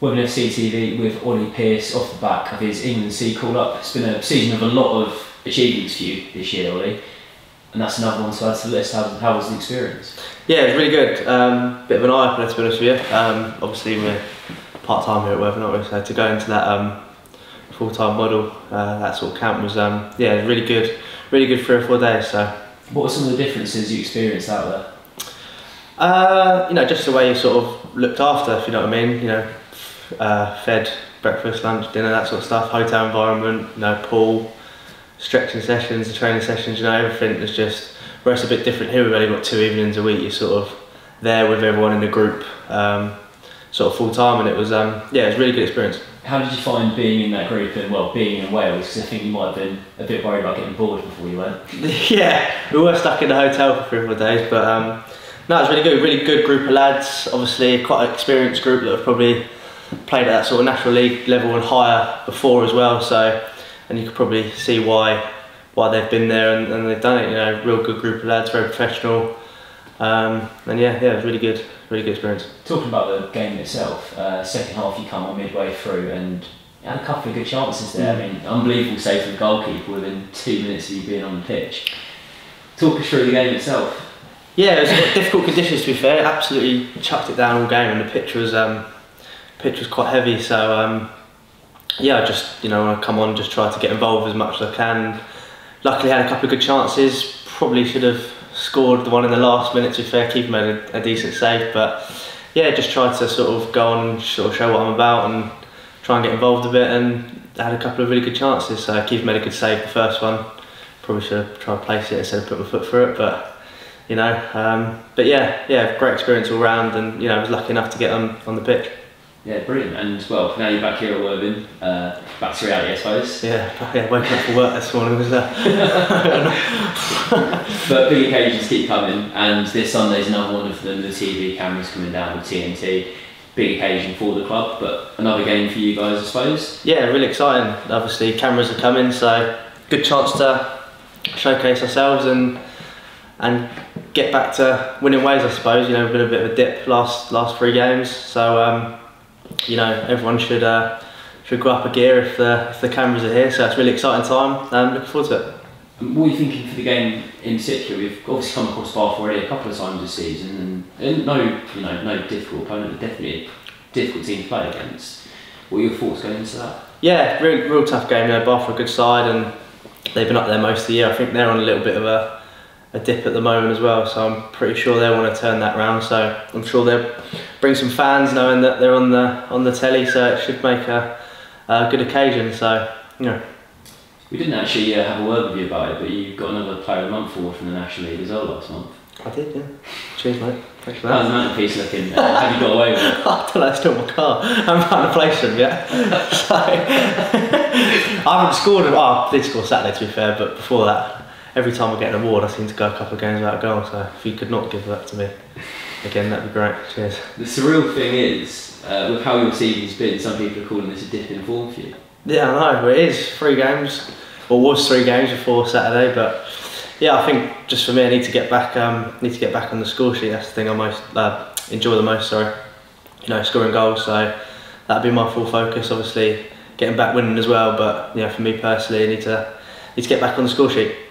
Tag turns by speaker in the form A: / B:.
A: Worthing FC TV with Ollie Pearce off the back of his England C call up. It's been a season of a lot of achievements for you this year, Ollie. And that's another one to add to the list. How, how was the experience?
B: Yeah, it was really good. Um, bit of an eye opener to be honest with you. Um, obviously, we're part time here at Worthing, not really, so to go into that um, full time model, uh, that sort of camp was um, yeah, really good, really good three or four days. So,
A: What were some of the differences you experienced out there?
B: uh, you know, just the way you sort of looked after, if you know what I mean. You know, uh, fed, breakfast, lunch, dinner, that sort of stuff. Hotel environment, you know, pool, stretching sessions, the training sessions. You know, everything was just. Where it's a bit different here, we've only got two evenings a week. You're sort of there with everyone in the group, um, sort of full time, and it was um, yeah, it was a really good experience.
A: How did you find being in that group and, well, being in Wales? Because I think you might have been a bit worried about getting bored before you went.
B: yeah, we were stuck in the hotel for three or four days, but um, no, it was really good. Really good group of lads. Obviously, quite an experienced group that have probably played at that sort of national league level and higher before as well. So, and you could probably see why why they've been there and, and they've done it. You know, real good group of lads, very professional. Um, and yeah, yeah, it was really good, really good experience.
A: Talking about the game itself, uh, second half you come on midway through and you had a couple of good chances there. I mean, unbelievable save from the goalkeeper within two minutes of you being on the pitch. Talk us through the game itself.
B: Yeah, it was difficult conditions to be fair. Absolutely chucked it down all game, and the pitch was um, pitch was quite heavy. So um, yeah, I just you know when I come on, just try to get involved as much as I can. Luckily, had a couple of good chances. Probably should have scored the one in the last minute. To fair, keeper made a, a decent save, but yeah, just tried to sort of go on and sort of show what I'm about and try and get involved a bit. And had a couple of really good chances. So made a good save the first one. Probably should have tried to place it instead of put my foot through it, but you know. Um, but yeah, yeah, great experience all round, and you know, I was lucky enough to get on on the pitch.
A: Yeah, brilliant. And well, now you're back here at Worthing, uh, back to reality, I suppose.
B: Yeah, yeah, waking up for work this morning was uh,
A: But big occasions keep coming, and this Sunday's another one of them. The TV cameras coming down with TNT. Big occasion for the club, but another game for you guys, I suppose.
B: yeah, really exciting. Obviously, cameras are coming, so good chance to showcase ourselves and and get back to winning ways. I suppose you know we've been a bit of a dip last last three games, so um, you know everyone should uh, should go up a gear if the if the cameras are here. So it's a really exciting time. Um, looking forward to it.
A: And What are you thinking for the game in particular? We've obviously come across Bath already a couple of times this season, and, and no, you know, no difficult opponent, but definitely a difficult team to play against. What are your thoughts going into that?
B: Yeah, real, real tough game. You know, Bath are a good side, and they've been up there most of the year. I think they're on a little bit of a, a dip at the moment as well. So I'm pretty sure they want to turn that round. So I'm sure they'll bring some fans, knowing that they're on the on the telly. So it should make a, a good occasion. So you know,
A: We didn't actually uh, have a word with you about it, but you got another Player of the Month award from the National League as well last month.
B: I did. Yeah. Cheers, mate. Thanks for
A: How's
B: that.
A: the mantelpiece looking? Uh, have you got away with it?
B: I don't know, it's still my car. I haven't found a place them yet. so, I haven't scored, oh, I did score Saturday to be fair, but before that, every time I get an award, I seem to go a couple of games without a goal. So if you could not give that to me again, that'd be great. Cheers.
A: The surreal thing is, uh, with how your season's been, some people are calling this a dip in form for you.
B: Yeah, I know, it is three games, or was three games before Saturday, but yeah, I think just for me, I need to get back. Um, need to get back on the score sheet. That's the thing I most uh, enjoy the most. Sorry, you know, scoring goals. So that'd be my full focus. Obviously, getting back winning as well. But you know, for me personally, I need to need to get back on the score sheet.